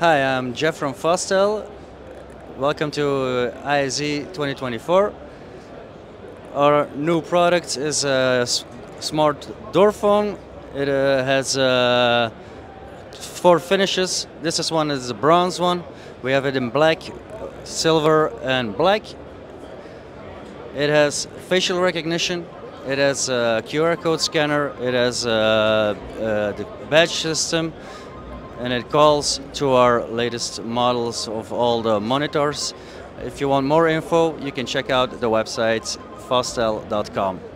Hi, I'm Jeff from Fasttel. Welcome to ISE 2024. Our new product is a smart door phone. It uh, has uh, four finishes. This is one is a bronze one. We have it in black, silver, and black. It has facial recognition. It has a QR code scanner. It has uh, uh, the badge system and it calls to our latest models of all the monitors. If you want more info, you can check out the website fasttel.com.